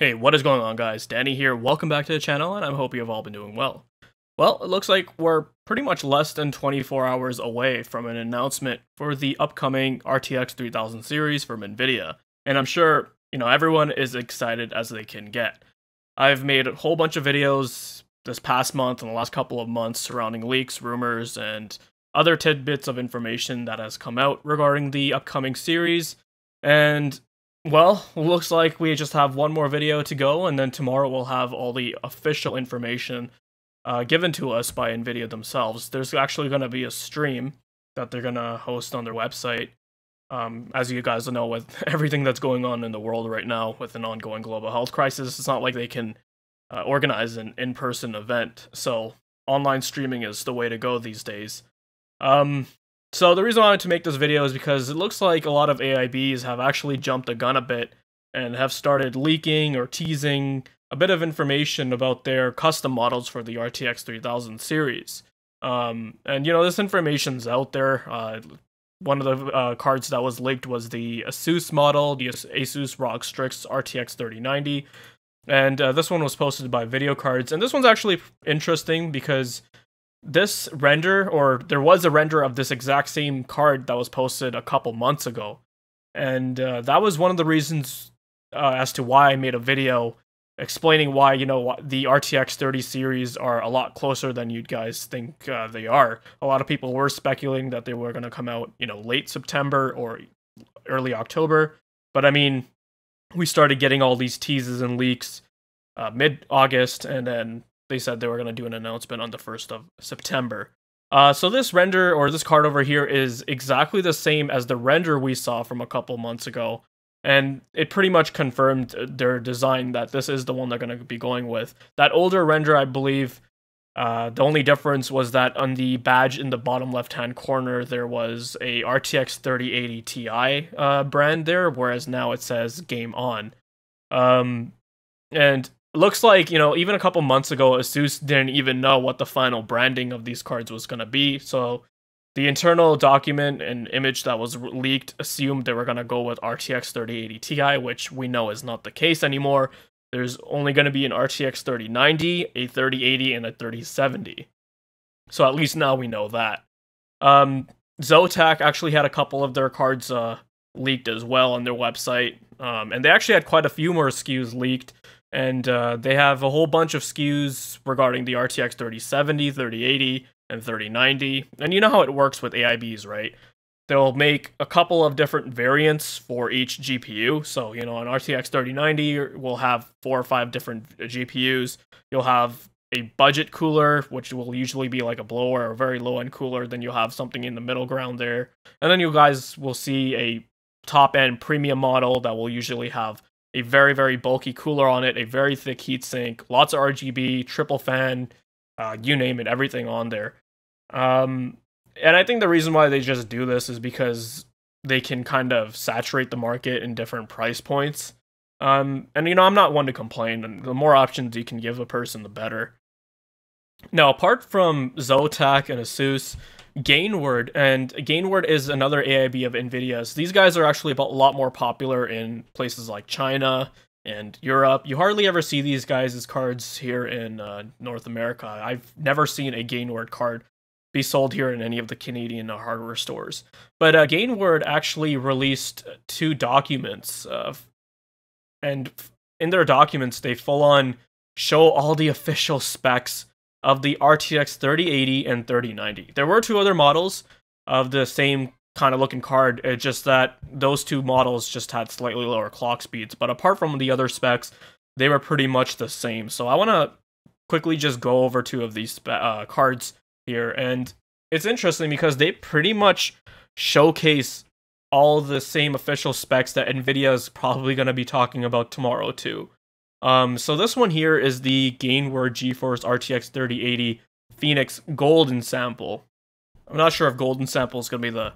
Hey, what is going on guys? Danny here, welcome back to the channel, and I hope you have all been doing well. Well, it looks like we're pretty much less than 24 hours away from an announcement for the upcoming RTX 3000 series from NVIDIA, and I'm sure, you know, everyone is excited as they can get. I've made a whole bunch of videos this past month and the last couple of months surrounding leaks, rumors, and other tidbits of information that has come out regarding the upcoming series, and well, looks like we just have one more video to go, and then tomorrow we'll have all the official information uh, given to us by NVIDIA themselves. There's actually going to be a stream that they're going to host on their website. Um, as you guys know, with everything that's going on in the world right now with an ongoing global health crisis, it's not like they can uh, organize an in person event. So, online streaming is the way to go these days. Um, so the reason I wanted to make this video is because it looks like a lot of AIBs have actually jumped the gun a bit and have started leaking or teasing a bit of information about their custom models for the RTX 3000 series. Um, and you know, this information's out there. Uh, one of the uh, cards that was leaked was the Asus model, the Asus ROG Strix RTX 3090. And uh, this one was posted by VideoCardz. And this one's actually interesting because this render, or there was a render of this exact same card that was posted a couple months ago. And uh, that was one of the reasons uh, as to why I made a video explaining why, you know, the RTX 30 series are a lot closer than you guys think uh, they are. A lot of people were speculating that they were going to come out, you know, late September or early October. But I mean, we started getting all these teases and leaks uh, mid August, and then they said they were going to do an announcement on the 1st of September. Uh, so this render or this card over here is exactly the same as the render we saw from a couple months ago. And it pretty much confirmed their design that this is the one they're going to be going with. That older render, I believe, uh, the only difference was that on the badge in the bottom left-hand corner, there was a RTX 3080 Ti uh, brand there, whereas now it says Game On. Um, and looks like you know even a couple months ago asus didn't even know what the final branding of these cards was going to be. So the internal document and image that was leaked assumed they were going to go with rtx 3080 ti which we know is not the case anymore. There's only going to be an rtx 3090 a 3080 and a 3070 so at least now we know that. Um zotac actually had a couple of their cards uh leaked as well on their website. Um and they actually had quite a few more skus leaked and uh, they have a whole bunch of SKUs regarding the RTX 3070, 3080, and 3090. And you know how it works with AIBs, right? They'll make a couple of different variants for each GPU. So, you know, an RTX 3090 will have four or five different GPUs. You'll have a budget cooler, which will usually be like a blower or a very low end cooler. Then you'll have something in the middle ground there. And then you guys will see a top end premium model that will usually have a very, very bulky cooler on it, a very thick heatsink, lots of RGB, triple fan, uh, you name it, everything on there. Um, and I think the reason why they just do this is because they can kind of saturate the market in different price points. Um, and you know, I'm not one to complain, and the more options you can give a person, the better. Now, apart from Zotac and Asus, Gainward, and Gainward is another AIB of NVIDIA's. These guys are actually a lot more popular in places like China and Europe. You hardly ever see these guys' as cards here in uh, North America. I've never seen a Gainward card be sold here in any of the Canadian hardware stores. But uh, Gainward actually released two documents, uh, and in their documents, they full on show all the official specs of the RTX 3080 and 3090. There were two other models of the same kind of looking card, it's just that those two models just had slightly lower clock speeds. But apart from the other specs, they were pretty much the same. So I want to quickly just go over two of these uh, cards here. And it's interesting because they pretty much showcase all the same official specs that NVIDIA is probably going to be talking about tomorrow too. Um, so this one here is the Gainward GeForce RTX 3080 Phoenix Golden Sample. I'm not sure if Golden Sample is going to be the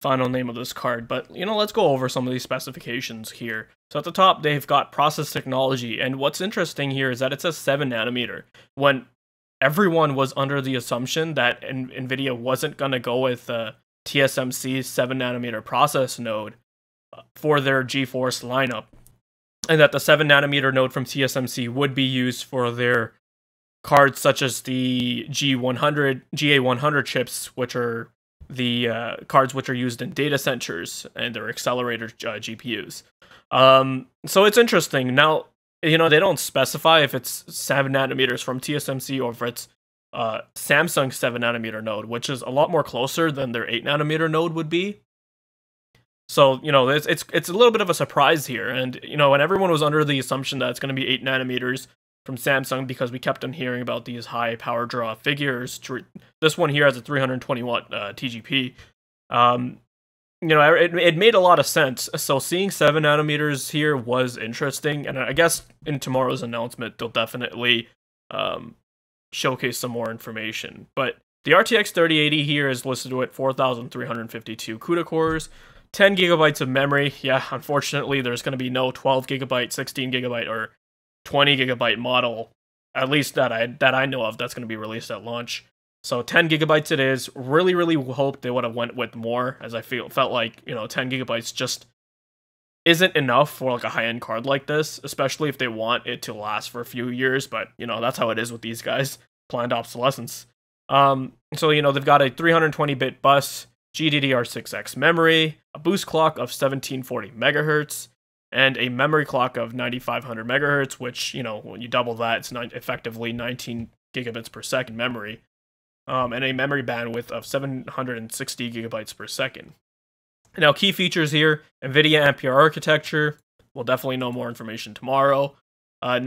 final name of this card, but you know, let's go over some of these specifications here. So at the top, they've got process technology, and what's interesting here is that it says 7 nanometer, when everyone was under the assumption that NVIDIA wasn't going to go with the TSMC 7 nanometer process node uh, for their GeForce lineup. And that the 7 nanometer node from TSMC would be used for their cards such as the G100, GA100 chips, which are the uh, cards which are used in data centers and their accelerator uh, GPUs. Um, so it's interesting. Now, you know, they don't specify if it's 7 nanometers from TSMC or if it's uh, Samsung 7 nanometer node, which is a lot more closer than their 8 nanometer node would be. So, you know, it's, it's, it's a little bit of a surprise here. And, you know, and everyone was under the assumption that it's going to be 8 nanometers from Samsung because we kept on hearing about these high power draw figures. This one here has a 320 watt uh, TGP. Um, you know, it, it made a lot of sense. So seeing seven nanometers here was interesting, and I guess in tomorrow's announcement they'll definitely um, showcase some more information. But the RTX 3080 here is listed with 4,352 CUDA cores, 10 gigabytes of memory. Yeah, unfortunately, there's going to be no 12 gigabyte, 16 gigabyte, or 20 gigabyte model, at least that I that I know of, that's going to be released at launch. So 10 gigabytes it is. Really, really hope they would have went with more, as I feel felt like you know 10 gigabytes just isn't enough for like a high end card like this, especially if they want it to last for a few years. But you know that's how it is with these guys, planned obsolescence. Um, so you know they've got a 320 bit bus, GDDR6X memory, a boost clock of 1740 megahertz, and a memory clock of 9500 megahertz, which, you know, when you double that, it's not effectively 19 gigabits per second memory, um, and a memory bandwidth of 760 gigabytes per second. Now, key features here NVIDIA Ampere architecture. We'll definitely know more information tomorrow. Uh,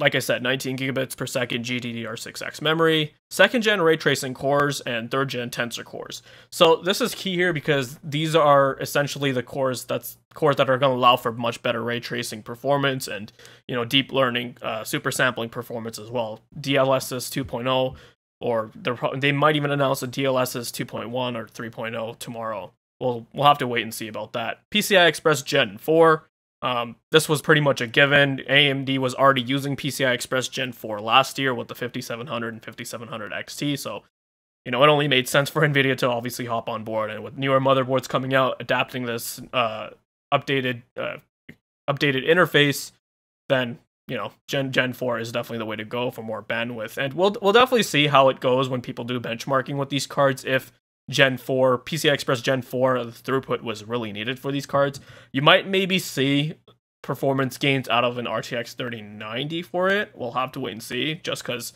like I said, 19 gigabits per second GDDR6X memory, second gen ray tracing cores, and third gen tensor cores. So this is key here because these are essentially the cores that's cores that are going to allow for much better ray tracing performance and you know deep learning, uh, super sampling performance as well. DLSS 2.0, or they might even announce a DLSS 2.1 or 3.0 tomorrow. We'll we'll have to wait and see about that. PCI Express Gen 4 um, this was pretty much a given. AMD was already using PCI Express Gen 4 last year with the 5700 and 5700 XT, so you know it only made sense for Nvidia to obviously hop on board. And with newer motherboards coming out, adapting this uh, updated uh, updated interface, then you know Gen Gen 4 is definitely the way to go for more bandwidth. And we'll we'll definitely see how it goes when people do benchmarking with these cards if Gen 4, PCI Express Gen 4, the throughput was really needed for these cards. You might maybe see performance gains out of an RTX 3090 for it. We'll have to wait and see just because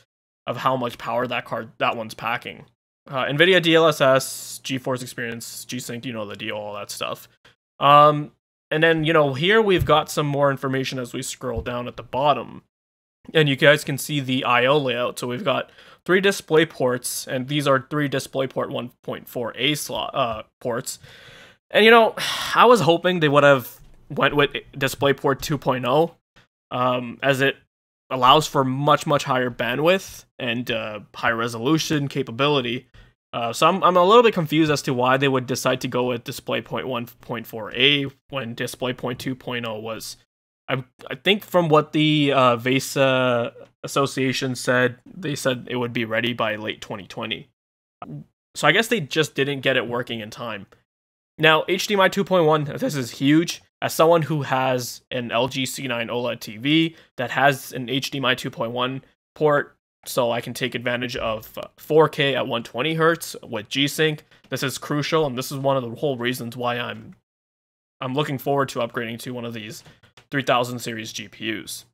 of how much power that card that one's packing. Uh, NVIDIA DLSS, GeForce Experience, G-Sync, you know the deal, all that stuff. Um, and then, you know, here we've got some more information as we scroll down at the bottom. And you guys can see the I.O. layout. So we've got three display ports, and these are three DisplayPort 1.4a slot uh, ports. And you know, I was hoping they would have went with DisplayPort 2.0, um, as it allows for much much higher bandwidth and uh, high resolution capability. Uh, so I'm, I'm a little bit confused as to why they would decide to go with DisplayPort 1.4a when DisplayPort 2.0 was I I think from what the uh, VESA Association said, they said it would be ready by late 2020. So I guess they just didn't get it working in time. Now HDMI 2.1, this is huge. As someone who has an LG C9 OLED TV that has an HDMI 2.1 port, so I can take advantage of 4K at 120 hertz with G-Sync. This is crucial, and this is one of the whole reasons why I'm I'm looking forward to upgrading to one of these 3000 series GPUs.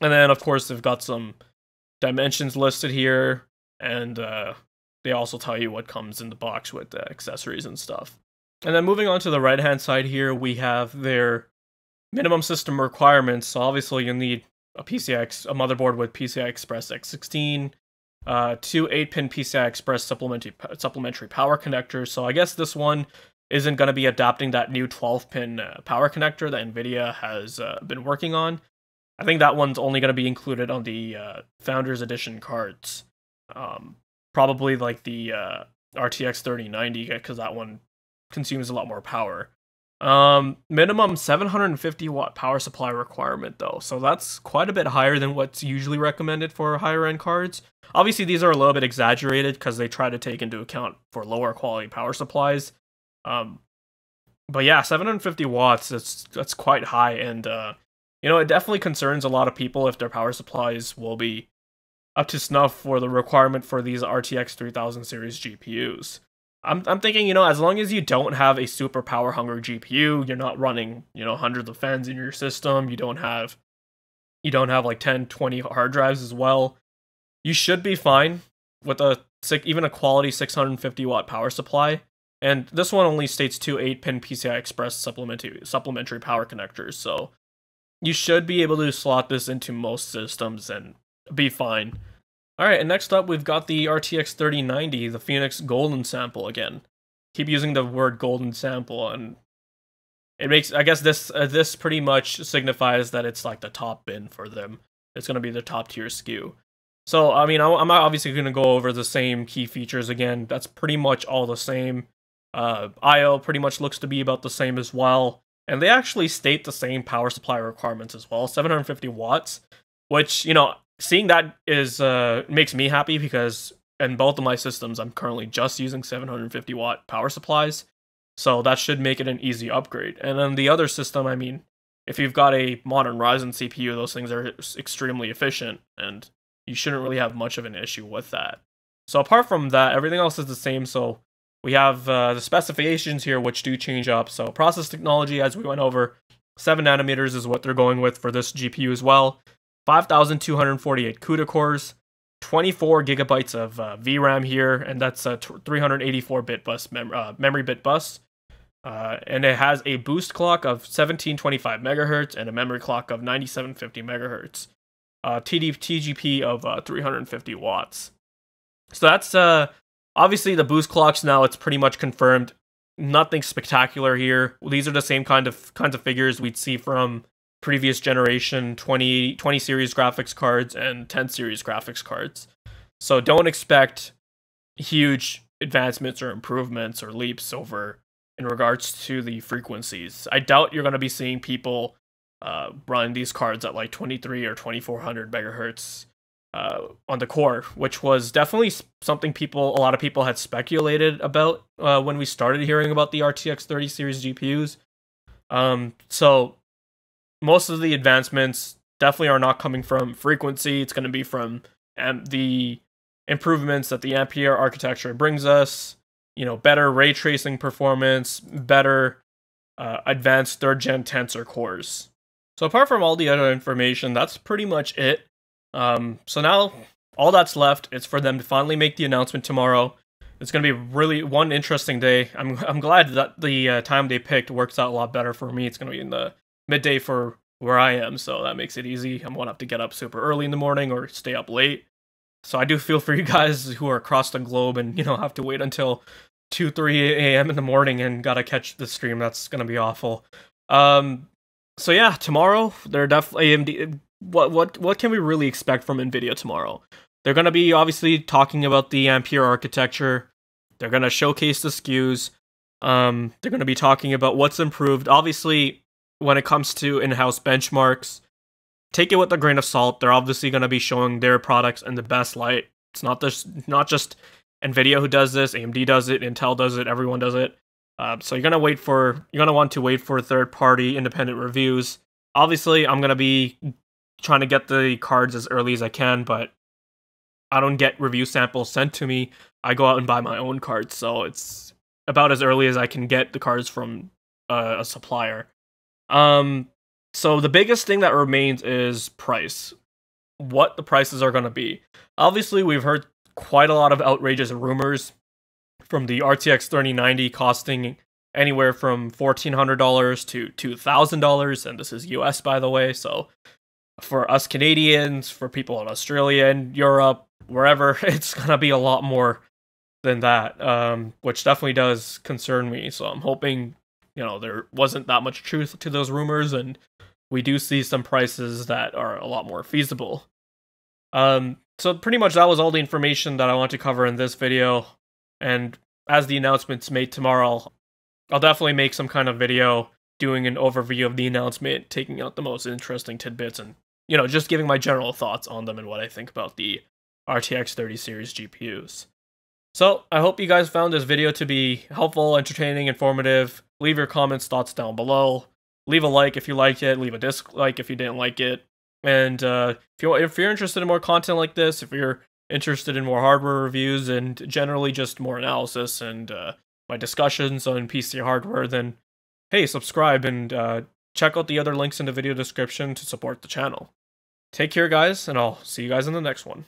And then, of course, they've got some dimensions listed here, and uh, they also tell you what comes in the box with the accessories and stuff. And then moving on to the right hand side here, we have their minimum system requirements. So obviously, you'll need a PCX, a motherboard with PCI Express X16, uh, two 8-pin PCI Express supplementary supplementary power connectors. So I guess this one isn't going to be adopting that new 12 pin uh, power connector that NVIDIA has uh, been working on. I think that one's only going to be included on the uh, Founders Edition cards. Um, probably like the uh, RTX 3090 because that one consumes a lot more power. Um, minimum 750 watt power supply requirement though, so that's quite a bit higher than what's usually recommended for higher end cards. Obviously, these are a little bit exaggerated because they try to take into account for lower quality power supplies. Um, but yeah, 750 watts. That's that's quite high, and uh, you know, it definitely concerns a lot of people if their power supplies will be up to snuff for the requirement for these RTX 3000 series GPUs. I'm, I'm thinking, you know, as long as you don't have a super power hungry GPU, you're not running, you know, hundreds of fans in your system, you don't have you don't have like 10, 20 hard drives as well, you should be fine with a even a quality 650 watt power supply. And this one only states two 8-pin PCI Express supplementary supplementary power connectors, so you should be able to slot this into most systems and be fine. Alright, and next up we've got the RTX 3090, the Phoenix Golden sample again. Keep using the word golden sample and it makes I guess this uh, this pretty much signifies that it's like the top bin for them. It's going to be the top tier SKU. So, I mean, I'm obviously going to go over the same key features again. That's pretty much all the same. Uh, IO pretty much looks to be about the same as well. And they actually state the same power supply requirements as well, 750 watts, which, you know, seeing that is uh, makes me happy because in both of my systems, I'm currently just using 750 watt power supplies. So that should make it an easy upgrade. And then the other system, I mean, if you've got a modern Ryzen CPU, those things are extremely efficient and you shouldn't really have much of an issue with that. So apart from that, everything else is the same. So we have uh, the specifications here, which do change up. So process technology, as we went over, 7 nanometers is what they're going with for this GPU as well. 5,248 CUDA cores, 24 gigabytes of uh, VRAM here, and that's a 384-bit bus mem uh, memory bit bus. Uh, and it has a boost clock of 1725 megahertz and a memory clock of 9750 megahertz. Uh, TD TGP of uh, 350 watts. So that's uh, obviously the boost clocks now. It's pretty much confirmed. Nothing spectacular here. These are the same kind of kinds of figures we'd see from previous generation 20, 20 series graphics cards and 10 series graphics cards. So don't expect huge advancements or improvements or leaps over in regards to the frequencies. I doubt you're going to be seeing people uh, run these cards at like 23 or 2400 megahertz uh, on the core, which was definitely something people, a lot of people had speculated about uh, when we started hearing about the RTX 30 series GPUs. Um, so most of the advancements definitely are not coming from frequency. It's going to be from um, the improvements that the Ampere architecture brings us. You know, better ray tracing performance, better uh, advanced third gen tensor cores. So apart from all the other information, that's pretty much it. Um, so now all that's left is for them to finally make the announcement tomorrow. It's going to be really one interesting day. I'm I'm glad that the uh, time they picked works out a lot better for me. It's going to be in the midday for where I am, so that makes it easy. I won't have to get up super early in the morning or stay up late. So I do feel for you guys who are across the globe and you know have to wait until 2 3 a.m. in the morning and gotta catch the stream. That's gonna be awful. Um, so yeah, tomorrow they're definitely AMD. What what what can we really expect from Nvidia tomorrow? They're gonna be obviously talking about the Ampere architecture. They're gonna showcase the SKUs. Um, they're gonna be talking about what's improved. Obviously, when it comes to in-house benchmarks, take it with a grain of salt. They're obviously going to be showing their products in the best light. It's not just not just Nvidia who does this. AMD does it. Intel does it. Everyone does it. Uh, so you're gonna wait for you're gonna want to wait for third-party independent reviews. Obviously, I'm gonna be trying to get the cards as early as I can, but I don't get review samples sent to me. I go out and buy my own cards, so it's about as early as I can get the cards from uh, a supplier. Um, so the biggest thing that remains is price. What the prices are going to be. Obviously, we've heard quite a lot of outrageous rumors from the RTX 3090 costing anywhere from $1,400 to $2,000. And this is US, by the way. So for us Canadians, for people in Australia and Europe, wherever, it's to be a lot more than that, um, which definitely does concern me. So I'm hoping you know there wasn't that much truth to those rumors and we do see some prices that are a lot more feasible um so pretty much that was all the information that i want to cover in this video and as the announcement's made tomorrow i'll definitely make some kind of video doing an overview of the announcement taking out the most interesting tidbits and you know just giving my general thoughts on them and what i think about the rtx 30 series gpus so i hope you guys found this video to be helpful entertaining informative leave your comments, thoughts down below. leave a like if you liked it, leave a dislike if you didn't like it. And uh, if you if you're interested in more content like this, if you're interested in more hardware reviews and generally just more analysis and uh, my discussions on PC hardware, then hey, subscribe and uh, check out the other links in the video description to support the channel. Take care, guys, and I'll see you guys in the next one.